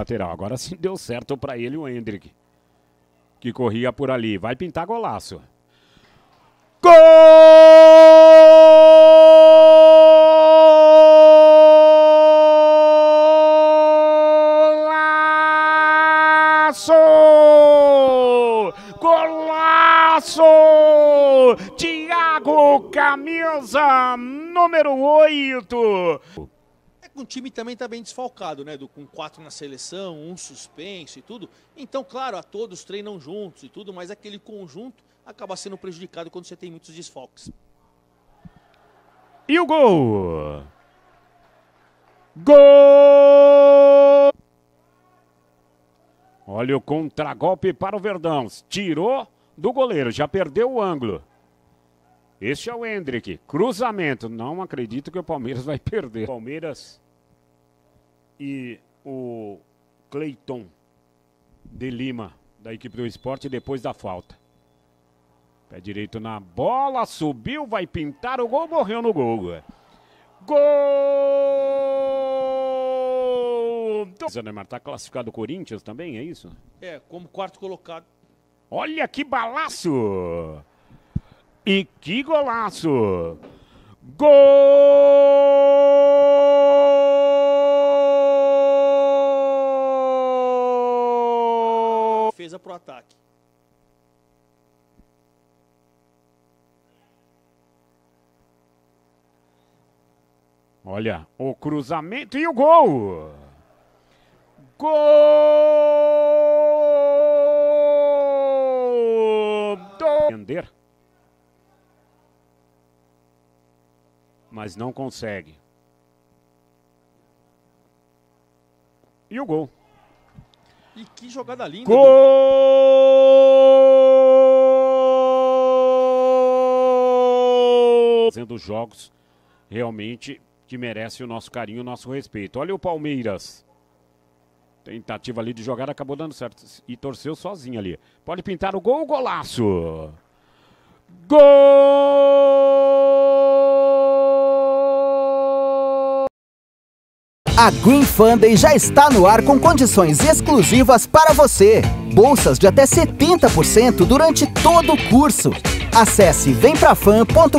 lateral. Agora sim deu certo para ele o Hendrick. Que corria por ali. Vai pintar golaço. Golaço! Golaço! Thiago Camisa número 8. É o time também está bem desfalcado, né? Do, com quatro na seleção, um suspenso e tudo. Então, claro, a todos treinam juntos e tudo, mas aquele conjunto acaba sendo prejudicado quando você tem muitos desfalques. E o gol! Gol! Olha o contragolpe para o Verdão. Tirou do goleiro, já perdeu o ângulo. Este é o Hendrick. Cruzamento. Não acredito que o Palmeiras vai perder. Palmeiras e o Cleiton de Lima, da equipe do esporte, depois da falta. Pé direito na bola, subiu, vai pintar o gol, morreu no gol. Gol! Zé Neymar, tá classificado o Corinthians também, é isso? É, como quarto colocado. Olha que balaço! E que golaço! Gol! Defesa pro ataque. Olha, o cruzamento e o gol! Gol! Do... Mas não consegue. E o gol. E que jogada linda. Gol! Fazendo jogos realmente que merece o nosso carinho, o nosso respeito. Olha o Palmeiras. Tentativa ali de jogar, acabou dando certo. E torceu sozinho ali. Pode pintar o gol, golaço. Gol! A Green Funding já está no ar com condições exclusivas para você. Bolsas de até 70% durante todo o curso. Acesse vemprafan.com.br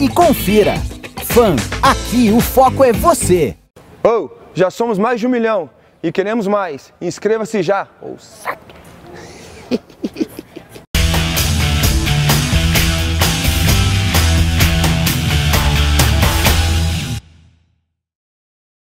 e confira. Fan, aqui o foco é você. Oh, já somos mais de um milhão e queremos mais. Inscreva-se já. Oh, saque.